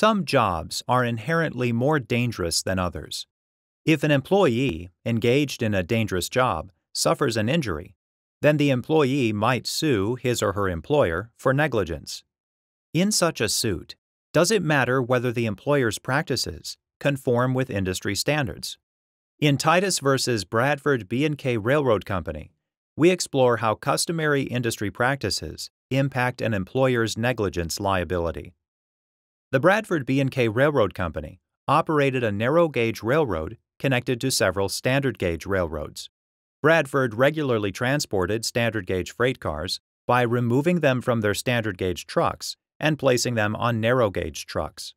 Some jobs are inherently more dangerous than others. If an employee engaged in a dangerous job suffers an injury, then the employee might sue his or her employer for negligence. In such a suit, does it matter whether the employer's practices conform with industry standards? In Titus versus Bradford B&K Railroad Company, we explore how customary industry practices impact an employer's negligence liability. The Bradford B&K Railroad Company operated a narrow gauge railroad connected to several standard gauge railroads. Bradford regularly transported standard gauge freight cars by removing them from their standard gauge trucks and placing them on narrow gauge trucks.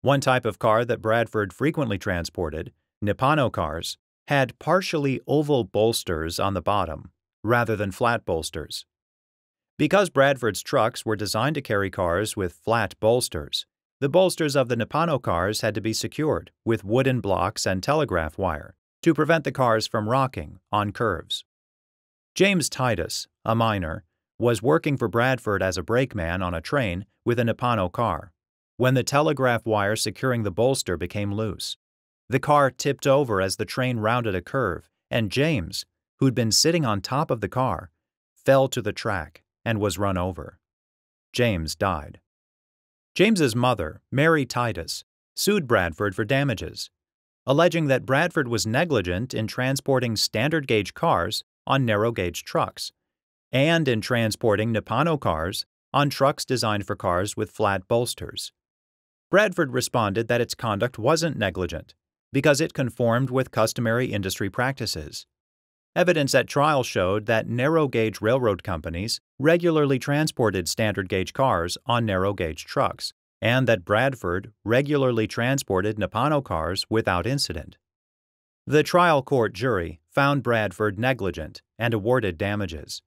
One type of car that Bradford frequently transported, Nypano cars, had partially oval bolsters on the bottom rather than flat bolsters. Because Bradford's trucks were designed to carry cars with flat bolsters, the bolsters of the Nypano cars had to be secured with wooden blocks and telegraph wire to prevent the cars from rocking on curves. James Titus, a minor, was working for Bradford as a brakeman on a train with a Nypano car when the telegraph wire securing the bolster became loose. The car tipped over as the train rounded a curve, and James, who'd been sitting on top of the car, fell to the track and was run over. James died. James's mother, Mary Titus, sued Bradford for damages, alleging that Bradford was negligent in transporting standard gauge cars on narrow gauge trucks and in transporting Nypano cars on trucks designed for cars with flat bolsters. Bradford responded that its conduct wasn't negligent because it conformed with customary industry practices. Evidence at trial showed that narrow gauge railroad companies regularly transported standard gauge cars on narrow gauge trucks, and that Bradford regularly transported Nypano cars without incident. The trial court jury found Bradford negligent and awarded damages.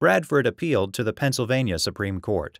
Bradford appealed to the Pennsylvania Supreme Court.